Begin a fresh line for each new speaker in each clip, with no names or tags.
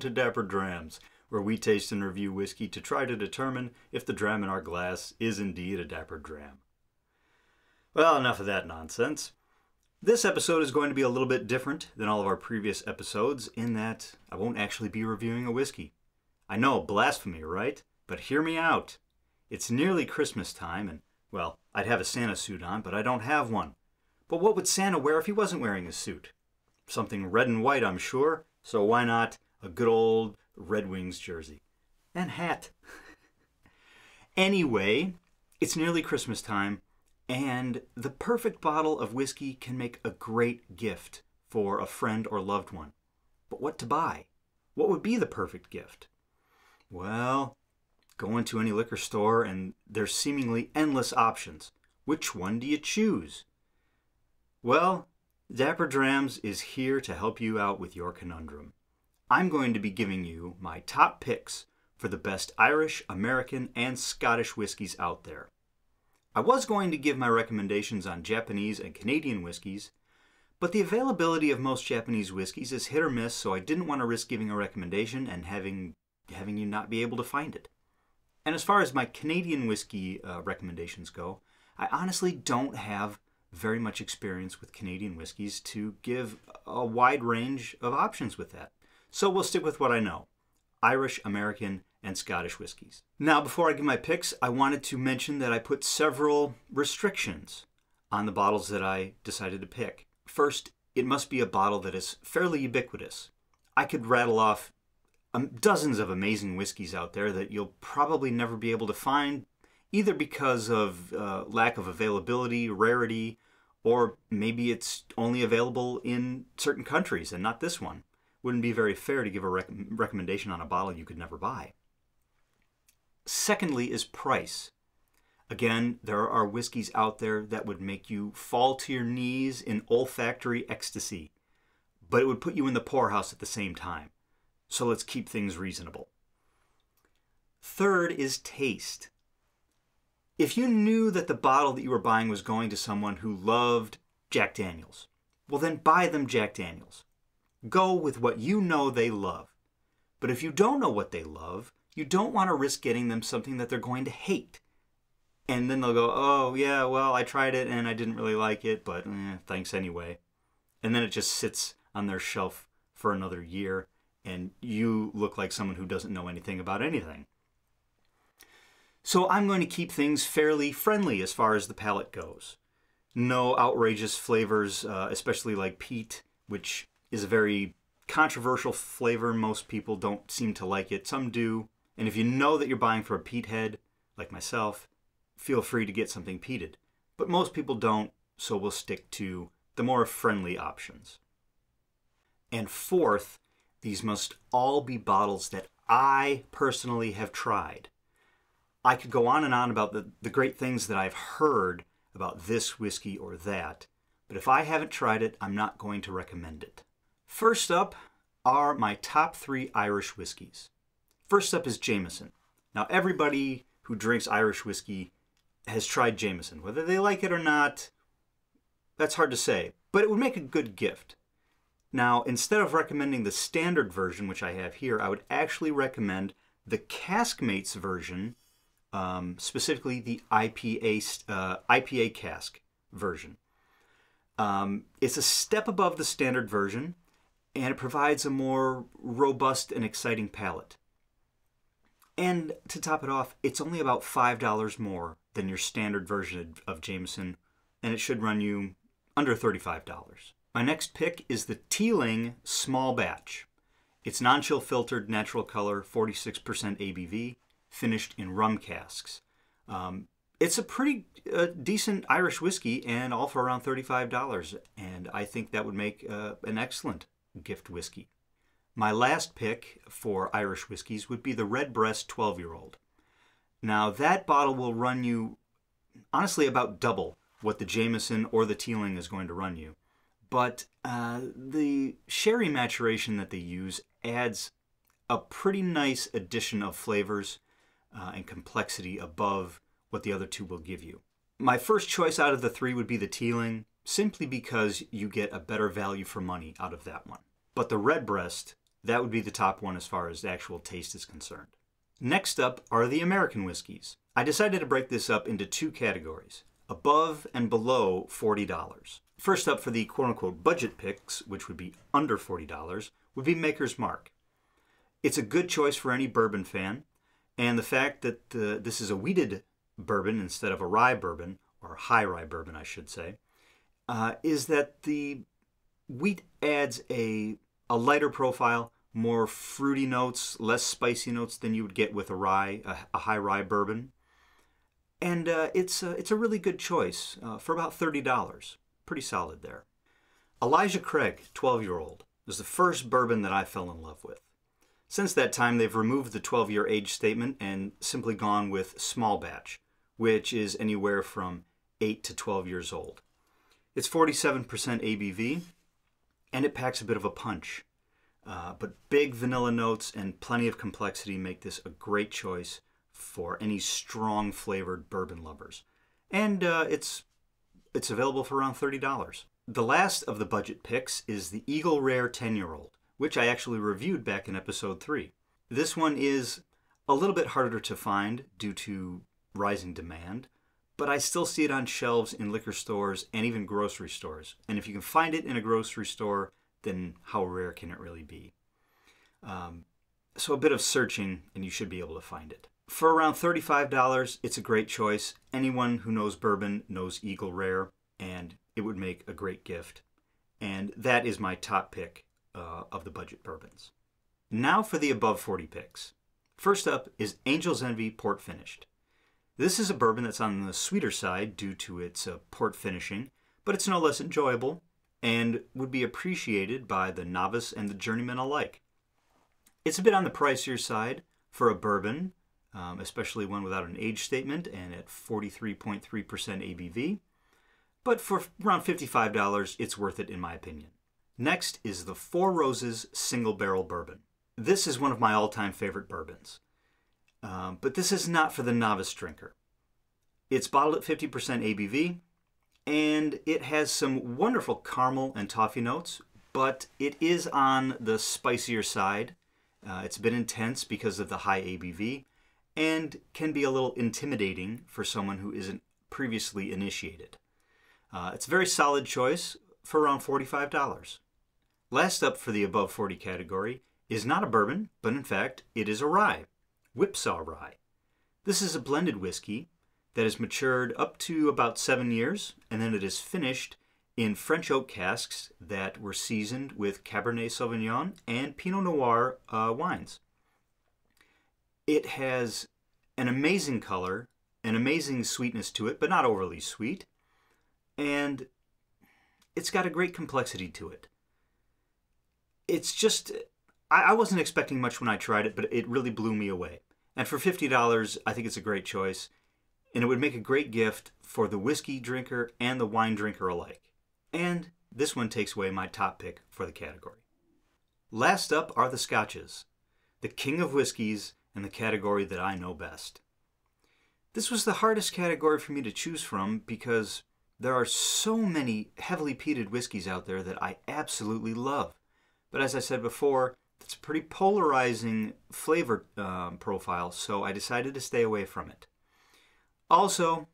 to Dapper Drams, where we taste and review whiskey to try to determine if the dram in our glass is indeed a Dapper Dram. Well, enough of that nonsense. This episode is going to be a little bit different than all of our previous episodes in that I won't actually be reviewing a whiskey. I know, blasphemy, right? But hear me out. It's nearly Christmas time, and, well, I'd have a Santa suit on, but I don't have one. But what would Santa wear if he wasn't wearing a suit? Something red and white, I'm sure, so why not a good old Red Wings jersey? And hat. anyway, it's nearly Christmas time, and the perfect bottle of whiskey can make a great gift for a friend or loved one. But what to buy? What would be the perfect gift? Well, go into any liquor store and there's seemingly endless options. Which one do you choose? Well, Dapper Drams is here to help you out with your conundrum. I'm going to be giving you my top picks for the best Irish, American, and Scottish whiskies out there. I was going to give my recommendations on Japanese and Canadian whiskies, but the availability of most Japanese whiskies is hit or miss, so I didn't want to risk giving a recommendation and having having you not be able to find it. And as far as my Canadian whiskey uh, recommendations go, I honestly don't have very much experience with Canadian whiskeys to give a wide range of options with that. So we'll stick with what I know Irish, American, and Scottish whiskeys. Now, before I give my picks, I wanted to mention that I put several restrictions on the bottles that I decided to pick. First, it must be a bottle that is fairly ubiquitous. I could rattle off um, dozens of amazing whiskeys out there that you'll probably never be able to find either because of uh, lack of availability, rarity, or maybe it's only available in certain countries and not this one. Wouldn't be very fair to give a rec- recommendation on a bottle you could never buy. Secondly, is price. Again, there are whiskeys out there that would make you fall to your knees in olfactory ecstasy, but it would put you in the poorhouse at the same time. So let's keep things reasonable. Third is taste. If you knew that the bottle that you were buying was going to someone who loved Jack Daniels, well, then buy them Jack Daniels. Go with what you know they love. But if you don't know what they love, you don't want to risk getting them something that they're going to hate. And then they'll go, oh, yeah, well, I tried it and I didn't really like it, but eh, thanks anyway. And then it just sits on their shelf for another year, and you look like someone who doesn't know anything about anything. So I'm going to keep things fairly friendly as far as the palate goes. No outrageous flavors, uh, especially like peat, which is a very controversial flavor. Most people don't seem to like it. Some do. And if you know that you're buying for a peat head, like myself, feel free to get something peated. But most people don't, so we'll stick to the more friendly options. And fourth, these must all be bottles that I personally have tried. I could go on and on about the, the great things that I've heard about this whiskey or that, but if I haven't tried it, I'm not going to recommend it. First up are my top three Irish whiskies. First up is Jameson. Now, everybody who drinks Irish whiskey has tried Jameson. Whether they like it or not, that's hard to say, but it would make a good gift. Now, instead of recommending the standard version, which I have here, I would actually recommend the Caskmates version um, specifically the IPA uh, IPA cask version. Um, it's a step above the standard version, and it provides a more robust and exciting palate. And to top it off, it's only about five dollars more than your standard version of Jameson, and it should run you under thirty-five dollars. My next pick is the Teeling Small Batch. It's non-chill filtered, natural color, 46% ABV finished in rum casks. Um, it's a pretty uh, decent Irish whiskey and all for around $35. And I think that would make uh, an excellent gift whiskey. My last pick for Irish whiskeys would be the Redbreast 12 year old. Now, that bottle will run you, honestly, about double what the Jameson or the Teeling is going to run you. But uh, the sherry maturation that they use adds a pretty nice addition of flavors uh, and complexity above what the other two will give you. My first choice out of the three would be the Teeling, simply because you get a better value for money out of that one. But the Redbreast that would be the top one as far as actual taste is concerned. Next up are the American whiskeys. I decided to break this up into two categories above and below $40. First up for the quote unquote budget picks, which would be under $40, would be Maker's Mark. It's a good choice for any bourbon fan, and the fact that uh, this is a wheated bourbon instead of a rye bourbon, or high rye bourbon, I should say, uh, is that the wheat adds a, a lighter profile, more fruity notes, less spicy notes than you would get with a rye, a, a high rye bourbon. And uh, it's, a, it's a really good choice uh, for about $30. Pretty solid there. Elijah Craig, 12 year old, was the first bourbon that I fell in love with. Since that time, they've removed the 12 year age statement and simply gone with small batch, which is anywhere from 8 to 12 years old. It's 47% ABV, and it packs a bit of a punch. Uh, but big vanilla notes and plenty of complexity make this a great choice for any strong flavored bourbon lovers. And uh, it's it's available for around $30. The last of the budget picks is the Eagle Rare 10 year old, which I actually reviewed back in episode 3. This one is a little bit harder to find due to rising demand, but I still see it on shelves in liquor stores and even grocery stores. And if you can find it in a grocery store, then how rare can it really be? Um, so a bit of searching, and you should be able to find it. For around $35, it's a great choice. Anyone who knows bourbon knows Eagle Rare, and it would make a great gift. And that is my top pick uh, of the budget bourbons. Now for the above 40 picks. First up is Angel's Envy Port Finished. This is a bourbon that's on the sweeter side due to its uh, port finishing, but it's no less enjoyable and would be appreciated by the novice and the journeyman alike. It's a bit on the pricier side for a bourbon, um, especially one without an age statement and at 43.3% ABV, but for around $55, it's worth it in my opinion. Next is the Four Roses Single Barrel Bourbon. This is one of my all time favorite bourbons. Um, but this is not for the novice drinker. It's bottled at 50% ABV, and it has some wonderful caramel and toffee notes, but it is on the spicier side. Uh, it's bit intense because of the high ABV, and can be a little intimidating for someone who isn't previously initiated. Uh, it's a very solid choice for around $45. Last up for the above 40 category is not a bourbon, but in fact, it is a rye. Whipsaw Rye. This is a blended whiskey that is matured up to about seven years, and then it is finished in French oak casks that were seasoned with Cabernet Sauvignon and Pinot Noir uh, wines. It has an amazing color, an amazing sweetness to it, but not overly sweet, and it's got a great complexity to it. It's just I, I wasn't expecting much when I tried it, but it really blew me away. And for $50, I think it's a great choice. And it would make a great gift for the whiskey drinker and the wine drinker alike. And this one takes away my top pick for the category. Last up are the scotches, the king of whiskeys and the category that I know best. This was the hardest category for me to choose from because there are so many heavily peated whiskeys out there that I absolutely love. But as I said before, it's a pretty polarizing flavor um, profile, so I decided to stay away from it. Also,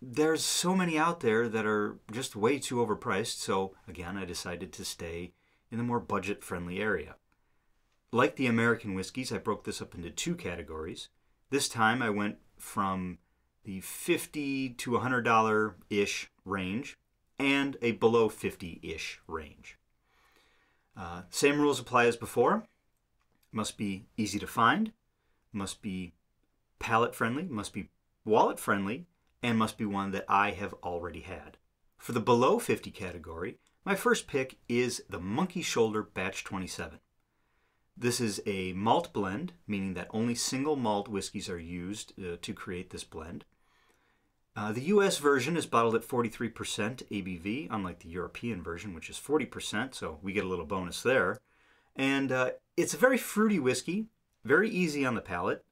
there's so many out there that are just way too overpriced, so again, I decided to stay in the more budget friendly area. Like the American whiskeys, I broke this up into two categories. This time I went from the 50 to $100 ish range and a below 50 ish range. Uh, same rules apply as before. Must be easy to find, must be palate friendly, must be wallet friendly, and must be one that I have already had. For the below 50 category, my first pick is the Monkey Shoulder Batch 27. This is a malt blend, meaning that only single malt whiskeys are used uh, to create this blend. Uh, the US version is bottled at 43% ABV, unlike the European version, which is 40%, so we get a little bonus there. And uh, it's a very fruity whiskey, very easy on the palate,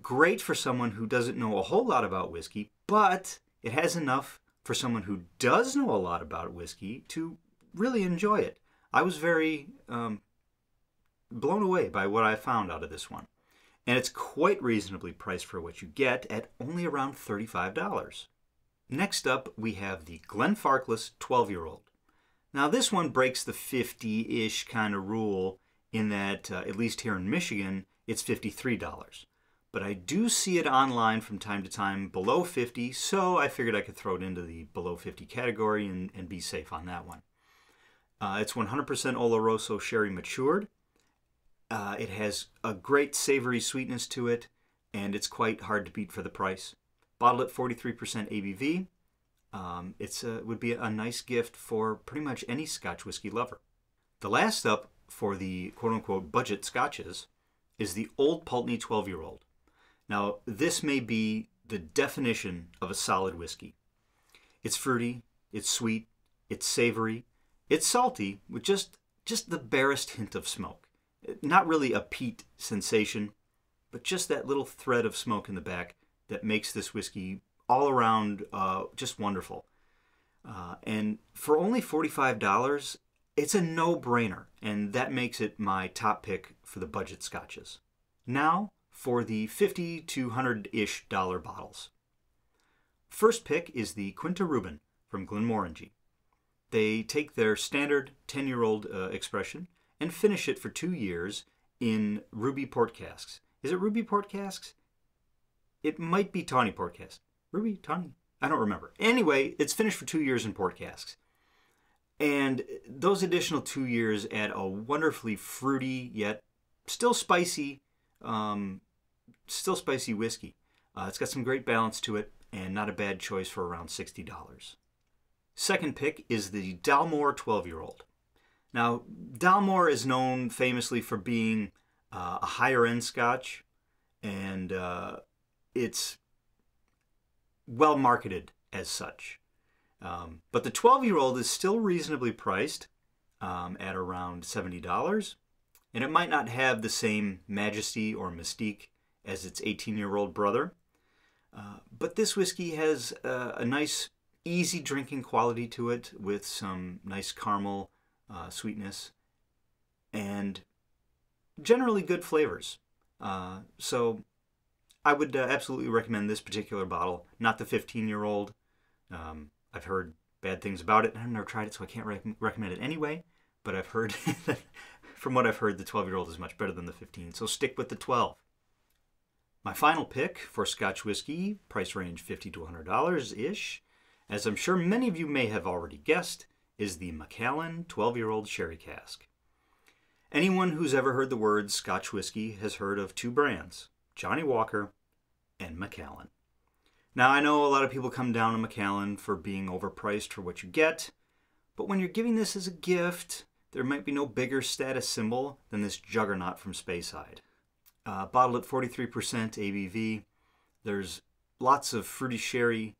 great for someone who doesn't know a whole lot about whiskey, but it has enough for someone who does know a lot about whiskey to really enjoy it. I was very, um, blown away by what I found out of this one. And it's quite reasonably priced for what you get at only around $35. Next up, we have the Glenfarclas 12 year old. Now, this one breaks the 50 ish kind of rule in that, uh, at least here in Michigan, it's $53. But I do see it online from time to time below 50, so I figured I could throw it into the below 50 category and, and be safe on that one. Uh, it's 100% Oloroso sherry matured. Uh, it has a great savory sweetness to it, and it's quite hard to beat for the price. Bottled at 43% ABV, um, it's would be a nice gift for pretty much any Scotch whiskey lover. The last up for the quote unquote budget Scotches is the Old Pulteney 12 year old. Now, this may be the definition of a solid whiskey. It's fruity, it's sweet, it's savory, it's salty with just, just the barest hint of smoke. Not really a peat sensation, but just that little thread of smoke in the back that makes this whiskey all around uh, just wonderful. Uh, and for only $45, it's a no brainer, and that makes it my top pick for the budget scotches. Now for the 50 to 100 ish dollar bottles. First pick is the Quinta Ruban from Glenmorangie. They take their standard 10 year old uh, expression and finish it for two years in ruby port casks. Is it ruby port casks? It might be tawny port casks. Ruby, Tawny? I don't remember. Anyway, it's finished for two years in port casks. And those additional two years add a wonderfully fruity yet still spicy, um, still spicy whiskey. Uh, it's got some great balance to it and not a bad choice for around $60. Second pick is the Dalmore 12 year old. Now, Dalmore is known famously for being uh, a higher end scotch, and uh, it's well marketed as such. Um, but the 12 year old is still reasonably priced um, at around $70, and it might not have the same majesty or mystique as its 18 year old brother. Uh, but this whiskey has uh, a nice, easy drinking quality to it with some nice caramel uh, sweetness and generally good flavors. Uh, so I would uh, absolutely recommend this particular bottle, not the 15 year old. Um, I've heard bad things about it. And I've never tried it, so I can't rec- recommend it anyway. But I've heard, from what I've heard, the 12 year old is much better than the 15. So stick with the 12. My final pick for Scotch whiskey, price range 50 to $100 ish, as I'm sure many of you may have already guessed, is the Macallan 12 year old sherry cask. Anyone who's ever heard the word Scotch whiskey has heard of two brands Johnnie Walker and Macallan. Now, I know a lot of people come down to Macallan for being overpriced for what you get, but when you're giving this as a gift, there might be no bigger status symbol than this juggernaut from Speyside. Uh, bottled at 43% ABV, there's lots of fruity sherry,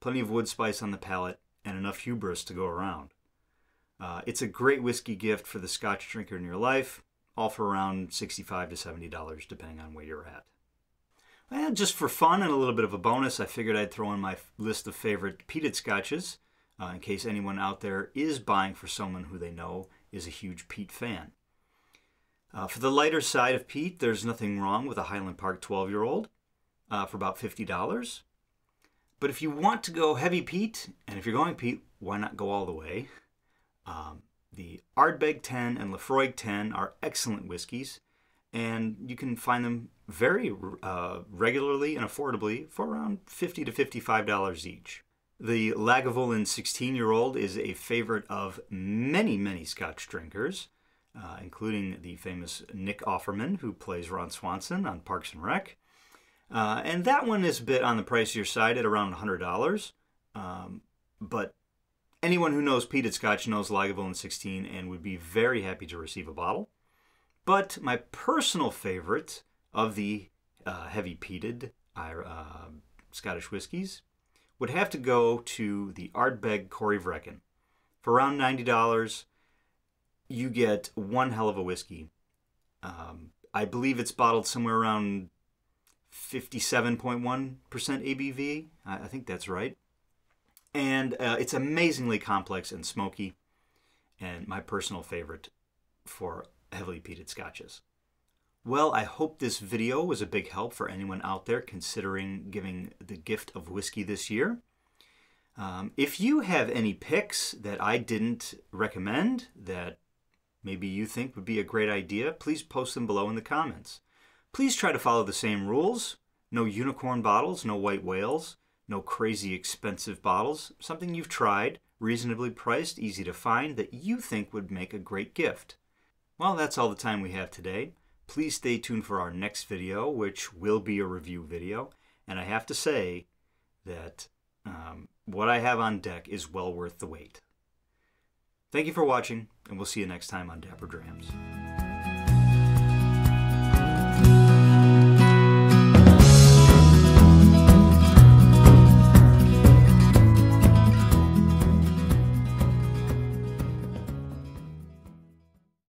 plenty of wood spice on the palate, and enough hubris to go around. Uh, it's a great whiskey gift for the scotch drinker in your life, all for around 65 to $70, depending on where you're at. And just for fun and a little bit of a bonus, I figured I'd throw in my list of favorite peated scotches uh, in case anyone out there is buying for someone who they know is a huge peat fan. Uh, for the lighter side of peat, there's nothing wrong with a Highland Park 12 year old uh, for about $50. But if you want to go heavy peat, and if you're going peat, why not go all the way? Um, the Ardbeg 10 and Laphroaig 10 are excellent whiskeys, and you can find them very uh, regularly and affordably for around 50 to $55 each. The Lagavulin 16 year old is a favorite of many, many Scotch drinkers, uh, including the famous Nick Offerman, who plays Ron Swanson on Parks and Rec. Uh, and that one is a bit on the pricier side at around $100. Um, but Anyone who knows peated scotch knows Lagavulin 16 and would be very happy to receive a bottle. But my personal favorite of the uh, heavy peated uh, Scottish whiskies would have to go to the Ardbeg Corryvreckan. For around $90, you get one hell of a whiskey. Um, I believe it's bottled somewhere around 57.1% ABV. I, think that's right and uh, it's amazingly complex and smoky and my personal favorite for heavily peated scotches. Well, I hope this video was a big help for anyone out there considering giving the gift of whiskey this year. Um, if you have any picks that I didn't recommend that maybe you think would be a great idea, please post them below in the comments. Please try to follow the same rules. No unicorn bottles, no white whales, no crazy expensive bottles. Something you've tried, reasonably priced, easy to find, that you think would make a great gift. Well, that's all the time we have today. Please stay tuned for our next video, which will be a review video. And I have to say that um, what I have on deck is well worth the wait. Thank you for watching, and we'll see you next time on Dapper Drams.